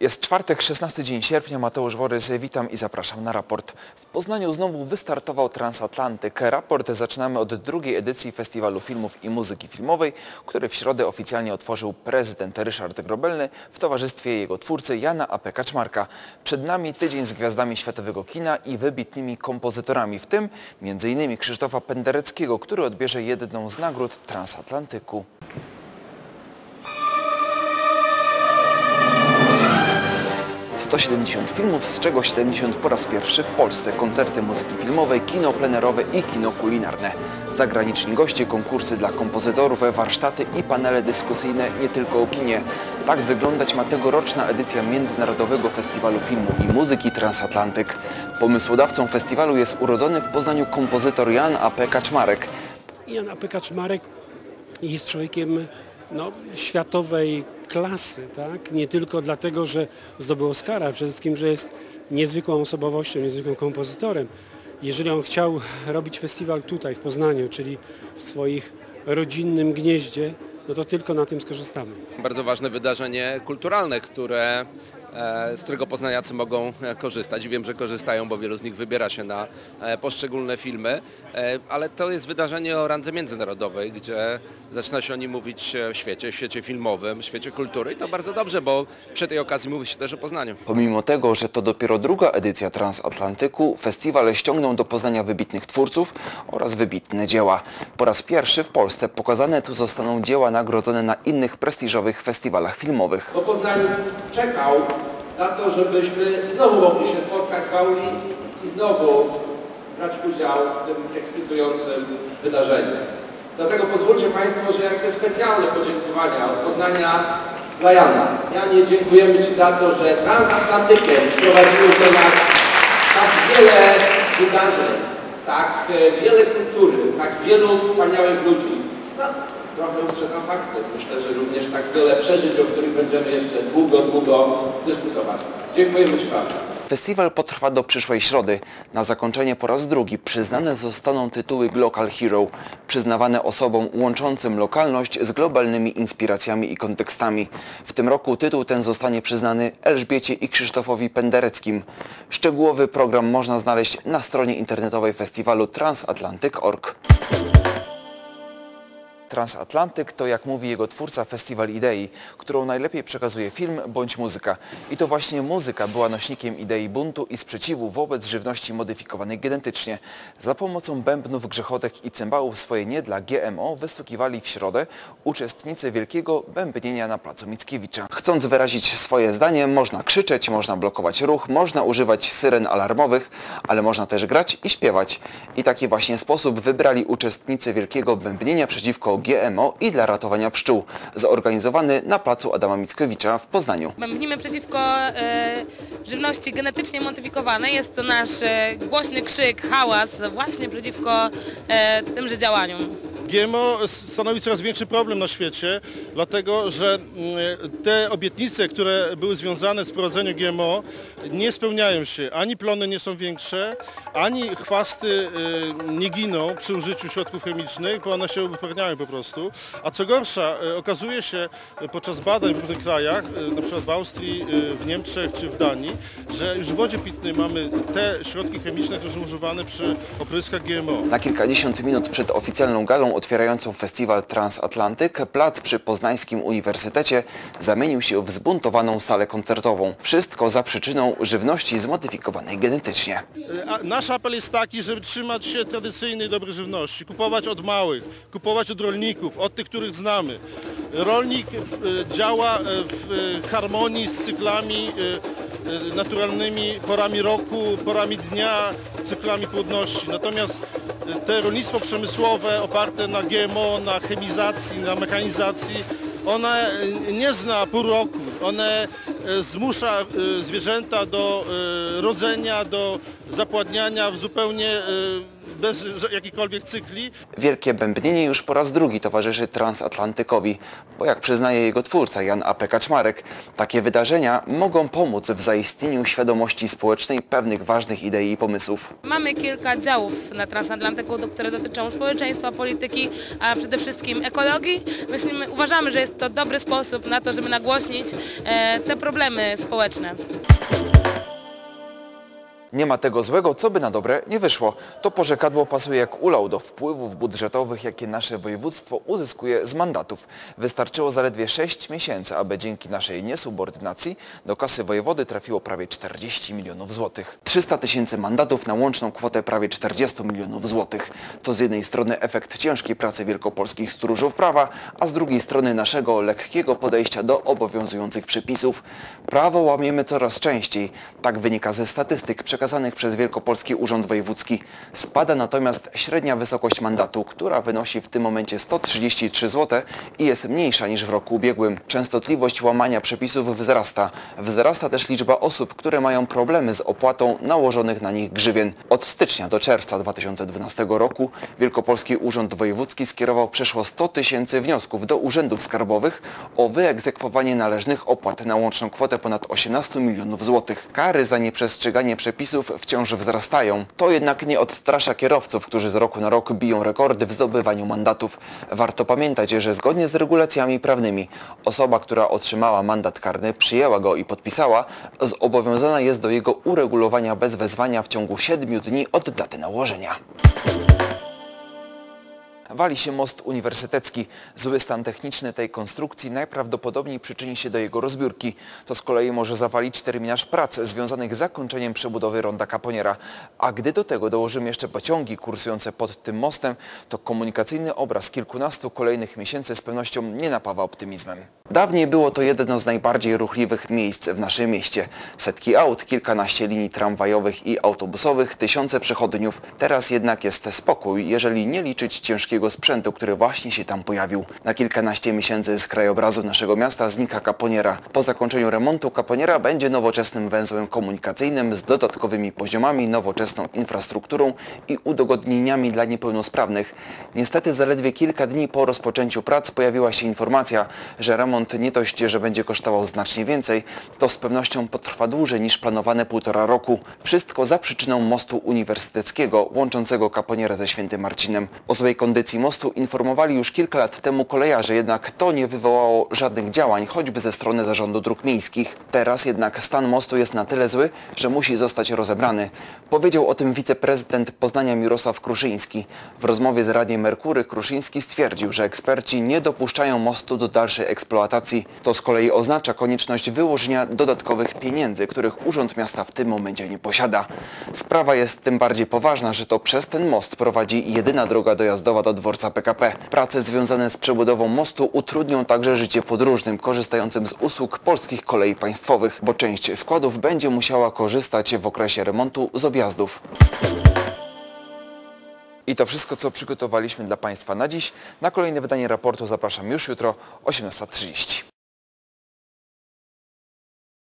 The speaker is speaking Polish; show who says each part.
Speaker 1: Jest czwartek, 16 dzień sierpnia. Mateusz Borys, witam i zapraszam na raport. W Poznaniu znowu wystartował Transatlantyk. Raport zaczynamy od drugiej edycji Festiwalu Filmów i Muzyki Filmowej, który w środę oficjalnie otworzył prezydent Ryszard Grobelny w towarzystwie jego twórcy Jana A.P. Kaczmarka. Przed nami tydzień z gwiazdami światowego kina i wybitnymi kompozytorami, w tym m.in. Krzysztofa Pendereckiego, który odbierze jedną z nagród Transatlantyku. 170 filmów, z czego 70 po raz pierwszy w Polsce. Koncerty muzyki filmowej, kino plenerowe i kino kulinarne. Zagraniczni goście, konkursy dla kompozytorów, warsztaty i panele dyskusyjne nie tylko o kinie. Tak wyglądać ma tegoroczna edycja Międzynarodowego Festiwalu Filmu i Muzyki Transatlantyk. Pomysłodawcą festiwalu jest urodzony w Poznaniu kompozytor Jan A.P. Kaczmarek.
Speaker 2: Jan A.P. Kaczmarek jest człowiekiem no, światowej klasy, tak? Nie tylko dlatego, że zdobył Oscara, przede wszystkim, że jest niezwykłą osobowością, niezwykłym kompozytorem. Jeżeli on chciał robić festiwal tutaj w Poznaniu, czyli w swoich rodzinnym gnieździe, no to tylko na tym skorzystamy.
Speaker 3: Bardzo ważne wydarzenie kulturalne, które, z którego poznaniacy mogą e, korzystać. Wiem, że korzystają, bo wielu z nich wybiera się na e, poszczególne filmy, e, ale to jest wydarzenie o randze międzynarodowej, gdzie zaczyna się o nim mówić w świecie, w świecie filmowym, w świecie kultury i to bardzo dobrze, bo przy tej okazji mówi się też o Poznaniu.
Speaker 1: Pomimo tego, że to dopiero druga edycja Transatlantyku, festiwal ściągnął do Poznania wybitnych twórców oraz wybitne dzieła. Po raz pierwszy w Polsce pokazane tu zostaną dzieła nagrodzone na innych prestiżowych festiwalach filmowych.
Speaker 4: bo Poznań czekał na to, żebyśmy znowu mogli się spotkać w auli i znowu brać udział w tym ekscytującym wydarzeniu. Dlatego pozwólcie Państwo, że jakby specjalne podziękowania od Poznania dla Jana. Janie, dziękujemy Ci za to, że transatlantykiem sprowadziłeś do nas tak wiele wydarzeń, tak wiele kultury, tak wielu wspaniałych ludzi. No, trochę uprzedzam fakty. Myślę, że również tak wiele przeżyć, o których będziemy jeszcze długo, długo dyskutować. Dziękujemy Ci bardzo.
Speaker 1: Festiwal potrwa do przyszłej środy. Na zakończenie po raz drugi przyznane zostaną tytuły Glocal Hero, przyznawane osobom łączącym lokalność z globalnymi inspiracjami i kontekstami. W tym roku tytuł ten zostanie przyznany Elżbiecie i Krzysztofowi Pendereckim. Szczegółowy program można znaleźć na stronie internetowej festiwalu transatlantyk.org. Transatlantyk to, jak mówi jego twórca, festiwal idei, którą najlepiej przekazuje film bądź muzyka. I to właśnie muzyka była nośnikiem idei buntu i sprzeciwu wobec żywności modyfikowanej genetycznie. Za pomocą bębnów, grzechotek i cymbałów swoje nie dla GMO wystukiwali w środę uczestnicy wielkiego bębnienia na placu Mickiewicza. Chcąc wyrazić swoje zdanie, można krzyczeć, można blokować ruch, można używać syren alarmowych, ale można też grać i śpiewać. I taki właśnie sposób wybrali uczestnicy wielkiego bębnienia przeciwko GMO i dla ratowania pszczół, zorganizowany na placu Adama Mickiewicza w Poznaniu.
Speaker 5: Bębnimy przeciwko e, żywności genetycznie modyfikowanej. Jest to nasz e, głośny krzyk, hałas właśnie przeciwko e, tymże działaniom.
Speaker 6: GMO stanowi coraz większy problem na świecie, dlatego że mm, te obietnice, które były związane z wprowadzeniem GMO nie spełniają się. Ani plony nie są większe, ani chwasty y, nie giną przy użyciu środków chemicznych, bo one się upewniają po prostu. A co gorsza, y, okazuje się y, podczas badań w różnych krajach, na przykład w Austrii, w Niemczech czy w Danii, że już w wodzie pitnej mamy te środki chemiczne, które są używane przy opryskach GMO.
Speaker 1: Na kilkadziesiąt minut przed oficjalną galą otwierającą festiwal Transatlantyk, plac przy Poznańskim Uniwersytecie zamienił się w zbuntowaną salę koncertową. Wszystko za przyczyną żywności zmodyfikowanej genetycznie.
Speaker 6: A nasz apel jest taki, żeby trzymać się tradycyjnej dobrej żywności, kupować od małych, kupować od rolników, od tych, których znamy. Rolnik e, działa e, w e, harmonii z cyklami e, e, naturalnymi, porami roku, porami dnia, cyklami płodności. Natomiast e, te rolnictwo przemysłowe oparte na GMO, na chemizacji, na mechanizacji, one e, nie zna pół roku. One e, zmusza e, zwierzęta do e, rodzenia, do zapładniania w zupełnie bez jakichkolwiek cykli.
Speaker 1: Wielkie bębnienie już po raz drugi towarzyszy transatlantykowi, bo jak przyznaje jego twórca Jan A. P. Kaczmarek, takie wydarzenia mogą pomóc w zaistnieniu świadomości społecznej pewnych ważnych idei i pomysłów.
Speaker 5: Mamy kilka działów na Transatlantyku, które dotyczą społeczeństwa, polityki, a przede wszystkim ekologii. Myślimy, uważamy, że jest to dobry sposób na to, żeby nagłośnić e, te problemy społeczne.
Speaker 1: Nie ma tego złego, co by na dobre nie wyszło. To porzekadło pasuje jak ulał do wpływów budżetowych, jakie nasze województwo uzyskuje z mandatów. Wystarczyło zaledwie 6 miesięcy, aby dzięki naszej niesubordynacji do kasy wojewody trafiło prawie 40 milionów złotych. 300 tysięcy mandatów na łączną kwotę prawie 40 milionów złotych. To z jednej strony efekt ciężkiej pracy wielkopolskich stróżów prawa, a z drugiej strony naszego lekkiego podejścia do obowiązujących przepisów. Prawo łamiemy coraz częściej. Tak wynika ze statystyk przekazanych przez Wielkopolski Urząd Wojewódzki. Spada natomiast średnia wysokość mandatu, która wynosi w tym momencie 133 zł i jest mniejsza niż w roku ubiegłym. Częstotliwość łamania przepisów wzrasta. Wzrasta też liczba osób, które mają problemy z opłatą nałożonych na nich grzywien. Od stycznia do czerwca 2012 roku Wielkopolski Urząd Wojewódzki skierował przeszło 100 tysięcy wniosków do urzędów skarbowych o wyegzekwowanie należnych opłat na łączną kwotę ponad 18 milionów złotych. Kary za nieprzestrzeganie przepisów wciąż wzrastają. To jednak nie odstrasza kierowców, którzy z roku na rok biją rekordy w zdobywaniu mandatów. Warto pamiętać, że zgodnie z regulacjami prawnymi osoba, która otrzymała mandat karny, przyjęła go i podpisała, zobowiązana jest do jego uregulowania bez wezwania w ciągu 7 dni od daty nałożenia. Wali się most uniwersytecki. Zły stan techniczny tej konstrukcji najprawdopodobniej przyczyni się do jego rozbiórki. To z kolei może zawalić terminarz prac związanych z zakończeniem przebudowy ronda Kaponiera. A gdy do tego dołożymy jeszcze pociągi kursujące pod tym mostem, to komunikacyjny obraz kilkunastu kolejnych miesięcy z pewnością nie napawa optymizmem. Dawniej było to jedno z najbardziej ruchliwych miejsc w naszym mieście. Setki aut, kilkanaście linii tramwajowych i autobusowych, tysiące przechodniów. Teraz jednak jest spokój, jeżeli nie liczyć ciężkiego sprzętu, który właśnie się tam pojawił. Na kilkanaście miesięcy z krajobrazu naszego miasta znika Kaponiera. Po zakończeniu remontu Kaponiera będzie nowoczesnym węzłem komunikacyjnym z dodatkowymi poziomami, nowoczesną infrastrukturą i udogodnieniami dla niepełnosprawnych. Niestety zaledwie kilka dni po rozpoczęciu prac pojawiła się informacja, że remont nie dość, że będzie kosztował znacznie więcej, to z pewnością potrwa dłużej niż planowane półtora roku. Wszystko za przyczyną mostu uniwersyteckiego łączącego Kaponierę ze Świętym Marcinem. O złej kondycji mostu informowali już kilka lat temu kolejarze, jednak to nie wywołało żadnych działań, choćby ze strony Zarządu Dróg Miejskich. Teraz jednak stan mostu jest na tyle zły, że musi zostać rozebrany. Powiedział o tym wiceprezydent Poznania Mirosław Kruszyński. W rozmowie z Radiem Merkury Kruszyński stwierdził, że eksperci nie dopuszczają mostu do dalszej eksploatacji. To z kolei oznacza konieczność wyłożenia dodatkowych pieniędzy, których Urząd Miasta w tym momencie nie posiada. Sprawa jest tym bardziej poważna, że to przez ten most prowadzi jedyna droga dojazdowa do dworca PKP. Prace związane z przebudową mostu utrudnią także życie podróżnym korzystającym z usług polskich kolei państwowych, bo część składów będzie musiała korzystać w okresie remontu z objazdów. I to wszystko, co przygotowaliśmy dla Państwa na dziś. Na kolejne wydanie raportu zapraszam już jutro o 18.30.